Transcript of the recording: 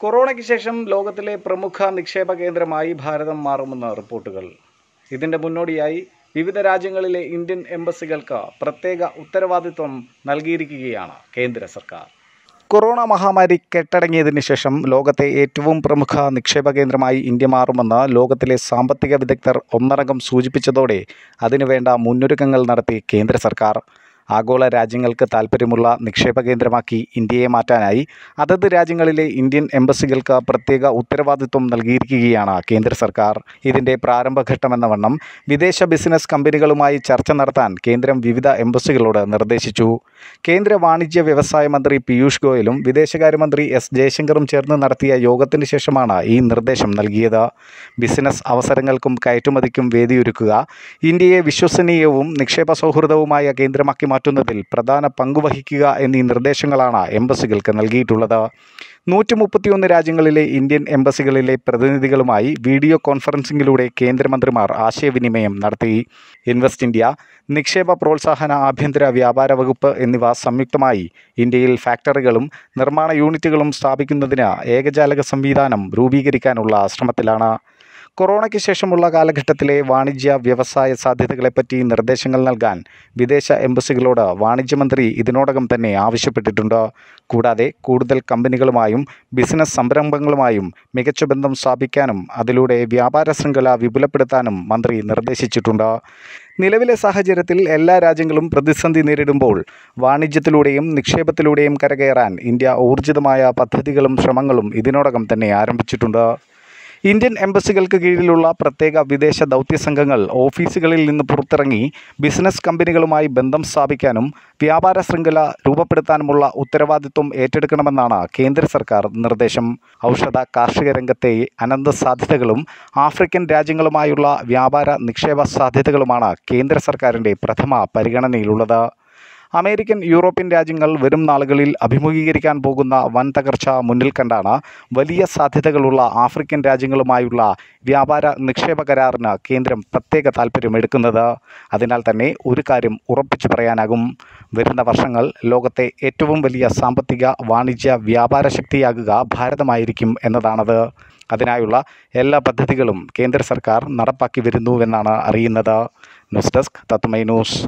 കൊറോണയ്ക്ക് ശേഷം ലോകത്തിലെ പ്രമുഖ നിക്ഷേപ കേന്ദ്രമായി ഭാരതം മാറുമെന്ന് റിപ്പോർട്ടുകൾ. ഇതിന്റെ മുന്നോടിയായി വിവിധ രാജ്യങ്ങളിലെ ഇന്ത്യൻ എംബസികൾക്ക് പ്രത്യേക ഉത്തരവാദിത്വം നൽകിയിരിക്കുകയാണ് കേന്ദ്ര സർക്കാർ. കൊറോണ മഹാമാരി കെട്ടടങ്ങിയതിന് ശേഷം ലോകത്തെ ഏറ്റവും പ്രമുഖ നിക്ഷേപ കേന്ദ്രമായി ഇന്ത്യ മാറുമെന്ന് ലോകത്തിലെ സാമ്പത്തിക വിദഗ്ധർ ഒന്നടങ്കം സൂചിപ്പിച്ചതോടെ അതിനുവേണ്ട മുന്നൊരുക്കങ്ങൾ നടത്തി കേന്ദ്ര സർക്കാർ. ആഗോള രാജ്യങ്ങൾക്ക് താൽപ്പര്യമുള്ള നിക്ഷേപ കേന്ദ്രമാക്കി ഇന്ത്യയെ മാറ്റാനായി അതത് രാജ്യങ്ങളിലെ ഇന്ത്യൻ എംബസികൾക്ക് പ്രത്യേക ഉത്തരവാദിത്വം നൽകിയിരിക്കുകയാണ് കേന്ദ്ര സർക്കാർ. ഇതിന്റെ പ്രാരംഭഘട്ടമെന്ന വണ്ണം വിദേശ ബിസിനസ് കമ്പനികളുമായി ചർച്ച നടത്താൻ കേന്ദ്രം വിവിധ എംബസികളോട് നിർദ്ദേശിച്ചു. കേന്ദ്ര വാണിജ്യ വ്യവസായ മന്ത്രി പീയൂഷ് ഗോയലും വിദേശകാര്യമന്ത്രി എസ് ജയശങ്കറും ചേർന്ന് നടത്തിയ യോഗത്തിന് ശേഷമാണ് ഈ നിർദ്ദേശം നൽകിയത്. ബിസിനസ് അവസരങ്ങൾക്കും കയറ്റുമതിക്കും വേദിയൊരുക്കുക ഇന്ത്യയെ വിശ്വസനീയവും നിക്ഷേപ സൗഹൃദവുമായ കേന്ദ്രമാക്കി മാറ്റുന്നതിൽ പ്രധാന പങ്കുവഹിക്കുക എന്നീ നിർദ്ദേശങ്ങളാണ് എംബസികൾക്ക് നൽകിയിട്ടുള്ളത്. നൂറ്റി മുപ്പത്തിയൊന്ന് രാജ്യങ്ങളിലെ ഇന്ത്യൻ എംബസികളിലെ പ്രതിനിധികളുമായി വീഡിയോ കോൺഫറൻസിംഗിലൂടെ കേന്ദ്രമന്ത്രിമാർ ആശയവിനിമയം നടത്തി. ഇൻവെസ്റ്റ് ഇന്ത്യ നിക്ഷേപ പ്രോത്സാഹന ആഭ്യന്തര വ്യാപാര വകുപ്പ് എന്നിവ സംയുക്തമായി ഇന്ത്യയിൽ ഫാക്ടറികളും നിർമ്മാണ യൂണിറ്റുകളും സ്ഥാപിക്കുന്നതിന് ഏകജാലക സംവിധാനം രൂപീകരിക്കാനുള്ള ശ്രമത്തിലാണ്. കൊറോണയ്ക്ക് ശേഷമുള്ള കാലഘട്ടത്തിലെ വാണിജ്യ വ്യവസായ സാധ്യതകളെപ്പറ്റി നിർദ്ദേശങ്ങൾ നൽകാൻ വിദേശ എംബസികളോട് വാണിജ്യമന്ത്രി ഇതിനോടകം തന്നെ ആവശ്യപ്പെട്ടിട്ടുണ്ട്. കൂടാതെ കൂടുതൽ കമ്പനികളുമായും ബിസിനസ് സംരംഭങ്ങളുമായും മികച്ച ബന്ധം സ്ഥാപിക്കാനും അതിലൂടെ വ്യാപാര ശൃംഖല വിപുലപ്പെടുത്താനും മന്ത്രി നിർദ്ദേശിച്ചിട്ടുണ്ട്. നിലവിലെ സാഹചര്യത്തിൽ എല്ലാ രാജ്യങ്ങളും പ്രതിസന്ധി നേരിടുമ്പോൾ വാണിജ്യത്തിലൂടെയും നിക്ഷേപത്തിലൂടെയും കരകയറാൻ ഇന്ത്യ ഊർജിതമായ പദ്ധതികളും ശ്രമങ്ങളും ഇതിനോടകം തന്നെ ആരംഭിച്ചിട്ടുണ്ട്. ഇന്ത്യൻ എംബസികൾക്ക് കീഴിലുള്ള പ്രത്യേക വിദേശ ദൗത്യ സംഘങ്ങൾ ഓഫീസുകളിൽ നിന്ന് പുറത്തിറങ്ങി ബിസിനസ് കമ്പനികളുമായി ബന്ധം സ്ഥാപിക്കാനും വ്യാപാര ശൃംഖല രൂപപ്പെടുത്താനുമുള്ള ഉത്തരവാദിത്വം ഏറ്റെടുക്കണമെന്നാണ് കേന്ദ്ര സർക്കാർ നിർദ്ദേശം. ഔഷധ കാർഷിക രംഗത്തെ അനന്ത സാധ്യതകളും ആഫ്രിക്കൻ രാജ്യങ്ങളുമായുള്ള വ്യാപാര നിക്ഷേപ സാധ്യതകളുമാണ് കേന്ദ്ര സർക്കാരിന്റെ പ്രഥമ പരിഗണനയിലുള്ളത്. അമേരിക്കൻ യൂറോപ്യൻ രാജ്യങ്ങൾ വരും നാളുകളിൽ അഭിമുഖീകരിക്കാൻ പോകുന്ന വൻ തകർച്ച മുന്നിൽ കണ്ടാണ് വലിയ സാധ്യതകളുള്ള ആഫ്രിക്കൻ രാജ്യങ്ങളുമായുള്ള വ്യാപാര നിക്ഷേപ കരാറിന് കേന്ദ്രം പ്രത്യേക താൽപ്പര്യമെടുക്കുന്നത് അതിനാൽ തന്നെ ഒരു കാര്യം ഉറപ്പിച്ചു പറയാനാകും. വരുന്ന വർഷങ്ങൾ ലോകത്തെ ഏറ്റവും വലിയ സാമ്പത്തിക വാണിജ്യ വ്യാപാര ശക്തിയാകുക ഭാരതമായിരിക്കും എന്നതാണത്. അതിനായുള്ള എല്ലാ പദ്ധതികളും കേന്ദ്ര സർക്കാർ നടപ്പാക്കി വരുന്നുവെന്നാണ് അറിയുന്നത്. ന്യൂസ് ഡെസ്ക് തത്മൈ ന്യൂസ്.